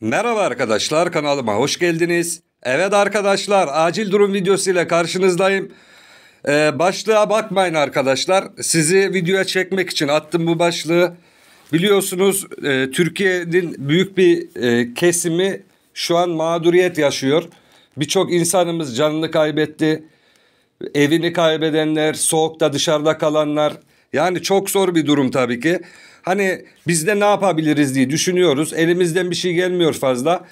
Merhaba arkadaşlar kanalıma hoş geldiniz. Evet arkadaşlar acil durum videosu ile karşınızdayım. Ee, başlığa bakmayın arkadaşlar. Sizi videoya çekmek için attım bu başlığı. Biliyorsunuz e, Türkiye'nin büyük bir e, kesimi şu an mağduriyet yaşıyor. Birçok insanımız canını kaybetti. Evini kaybedenler, soğukta dışarıda kalanlar. Yani çok zor bir durum tabii ki. Hani biz de ne yapabiliriz diye düşünüyoruz. Elimizden bir şey gelmiyor fazla.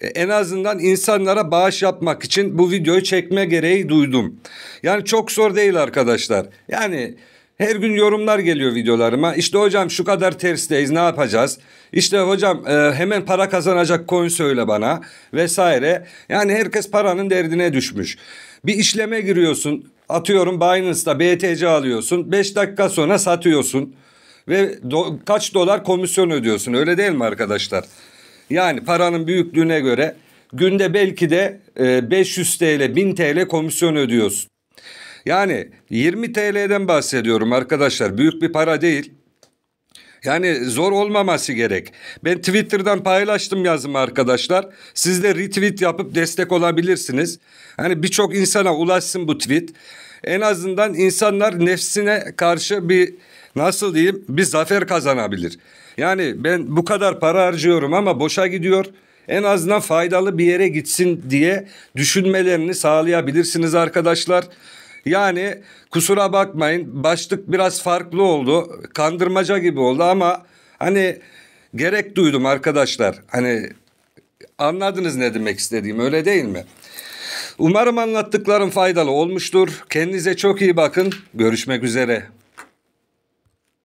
E, En azından insanlara bağış yapmak için bu videoyu çekme gereği duydum. Yani çok zor değil arkadaşlar. Yani her gün yorumlar geliyor videolarıma. İşte hocam şu kadar tersteyiz ne yapacağız? İşte hocam e, hemen para kazanacak coin söyle bana vesaire. Yani herkes paranın derdine düşmüş. Bir işleme giriyorsun. Atıyorum Binance'da BTC alıyorsun. 5 dakika sonra satıyorsun. Ve do- kaç dolar komisyon ödüyorsun öyle değil mi arkadaşlar? Yani paranın büyüklüğüne göre günde belki de e, 500 TL 1000 TL komisyon ödüyorsun. Yani 20 TL'den bahsediyorum arkadaşlar büyük bir para değil. Yani zor olmaması gerek. Ben Twitter'dan paylaştım yazımı arkadaşlar. Siz de retweet yapıp destek olabilirsiniz. Hani birçok insana ulaşsın bu tweet. En azından insanlar nefsine karşı bir nasıl diyeyim bir zafer kazanabilir. Yani ben bu kadar para harcıyorum ama boşa gidiyor. En azından faydalı bir yere gitsin diye düşünmelerini sağlayabilirsiniz arkadaşlar. Yani kusura bakmayın başlık biraz farklı oldu. Kandırmaca gibi oldu ama hani gerek duydum arkadaşlar. Hani anladınız ne demek istediğim öyle değil mi? Umarım anlattıklarım faydalı olmuştur. Kendinize çok iyi bakın. Görüşmek üzere.